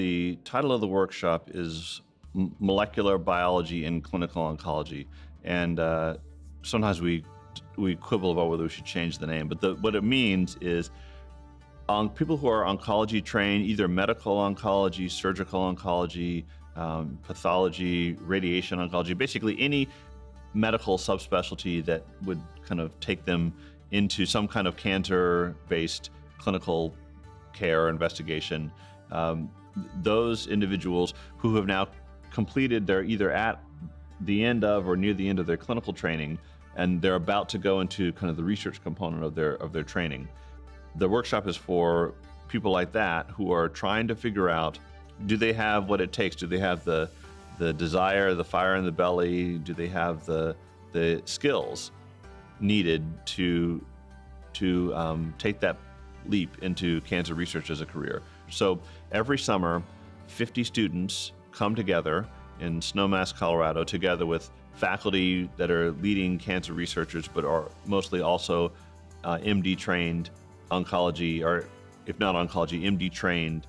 The title of the workshop is Molecular Biology in Clinical Oncology. And uh, sometimes we, we quibble about whether we should change the name, but the, what it means is on people who are oncology trained, either medical oncology, surgical oncology, um, pathology, radiation oncology, basically any medical subspecialty that would kind of take them into some kind of cancer based clinical care investigation. Um, those individuals who have now completed, they're either at the end of or near the end of their clinical training, and they're about to go into kind of the research component of their of their training. The workshop is for people like that who are trying to figure out do they have what it takes? Do they have the the desire, the fire in the belly? Do they have the the skills needed to to um, take that leap into cancer research as a career? So every summer, 50 students come together in Snowmass, Colorado, together with faculty that are leading cancer researchers, but are mostly also uh, MD trained oncology, or if not oncology, MD trained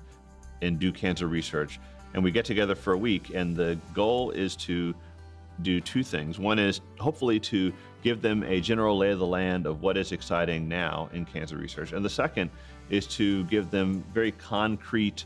and do cancer research. And we get together for a week, and the goal is to do two things. One is hopefully to give them a general lay of the land of what is exciting now in cancer research. And the second is to give them very concrete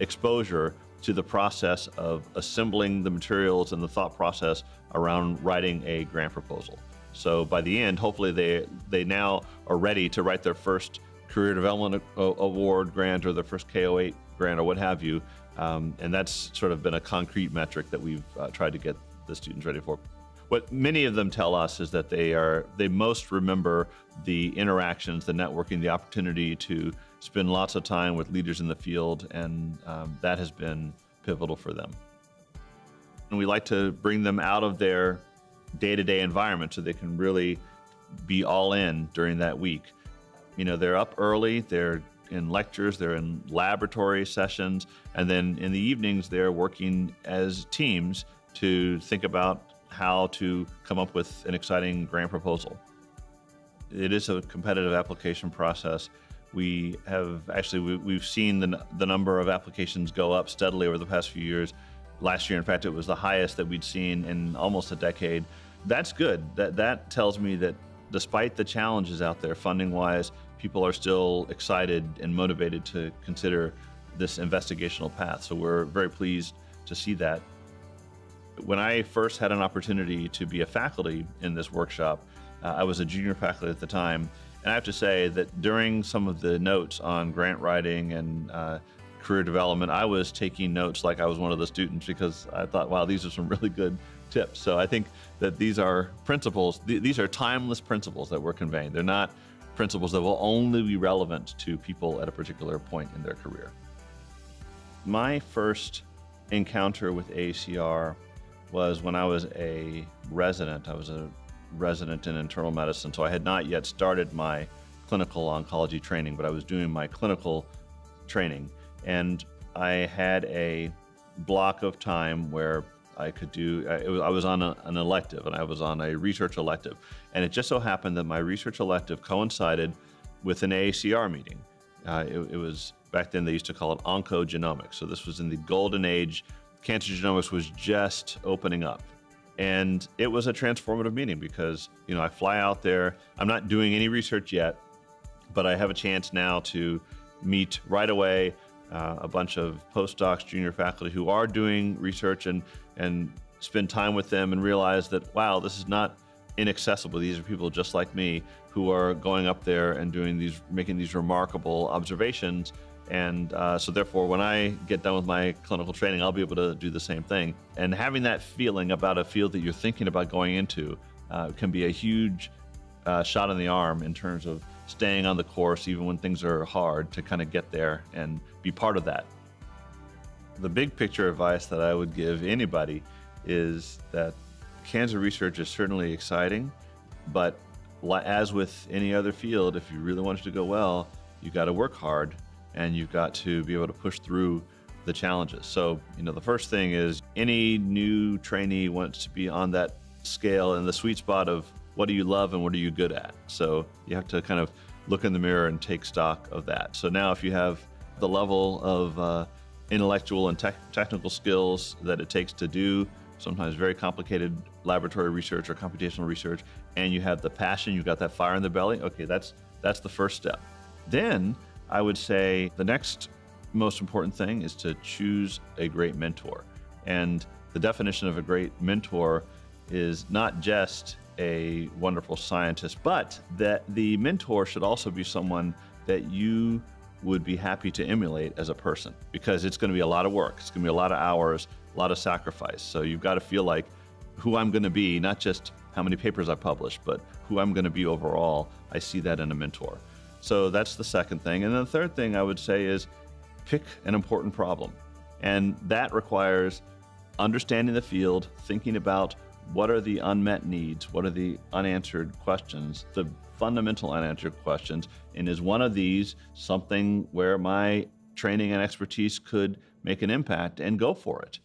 exposure to the process of assembling the materials and the thought process around writing a grant proposal. So by the end, hopefully they they now are ready to write their first career development award grant or their first K08 grant or what have you. Um, and that's sort of been a concrete metric that we've uh, tried to get the students ready for. What many of them tell us is that they are they most remember the interactions, the networking, the opportunity to spend lots of time with leaders in the field, and um, that has been pivotal for them. And we like to bring them out of their day-to-day environment so they can really be all in during that week. You know, they're up early, they're in lectures, they're in laboratory sessions, and then in the evenings they're working as teams to think about how to come up with an exciting grant proposal. It is a competitive application process. We have actually we, have seen the, the number of applications go up steadily over the past few years. Last year, in fact, it was the highest that we'd seen in almost a decade. That's good. That that tells me that despite the challenges out there, funding wise, people are still excited and motivated to consider this investigational path. So we're very pleased to see that. When I first had an opportunity to be a faculty in this workshop, uh, I was a junior faculty at the time, and I have to say that during some of the notes on grant writing and uh, career development, I was taking notes like I was one of the students because I thought, wow, these are some really good tips. So I think that these are principles, th these are timeless principles that we're conveying. They're not principles that will only be relevant to people at a particular point in their career. My first encounter with AACR was when I was a resident. I was a resident in internal medicine, so I had not yet started my clinical oncology training, but I was doing my clinical training. And I had a block of time where I could do, I was on a, an elective and I was on a research elective. And it just so happened that my research elective coincided with an AACR meeting. Uh, it, it, was, back then they used to call it oncogenomics. So this was in the golden age. Cancer genomics was just opening up. And it was a transformative meeting because, you know, I fly out there. I'm not doing any research yet, but I have a chance now to meet right away uh, a bunch of postdocs, junior faculty who are doing research and, and spend time with them and realize that, wow, this is not inaccessible. These are people just like me who are going up there and doing these, making these remarkable observations. And uh, so, therefore, when I get done with my clinical training, I'll be able to do the same thing. And having that feeling about a field that you're thinking about going into uh, can be a huge uh, shot in the arm in terms of staying on the course even when things are hard to kind of get there and be part of that. The big picture advice that I would give anybody is that cancer research is certainly exciting, but as with any other field, if you really want it to go well, you got to work hard and you've got to be able to push through the challenges. So, you know, the first thing is any new trainee wants to be on that scale in the sweet spot of what do you love and what are you good at? So you have to kind of look in the mirror and take stock of that. So now if you have the level of uh, intellectual and tech technical skills that it takes to do sometimes very complicated laboratory research or computational research, and you have the passion, you've got that fire in the belly. Okay, that's that's the first step. Then I would say the next most important thing is to choose a great mentor. And the definition of a great mentor is not just a wonderful scientist, but that the mentor should also be someone that you would be happy to emulate as a person because it's going to be a lot of work. It's going to be a lot of hours, a lot of sacrifice. So you've got to feel like who I'm going to be, not just how many papers I publish, but who I'm going to be overall. I see that in a mentor. So that's the second thing. And then the third thing I would say is pick an important problem. And that requires understanding the field, thinking about what are the unmet needs, what are the unanswered questions, the fundamental unanswered questions, and is one of these something where my training and expertise could make an impact and go for it.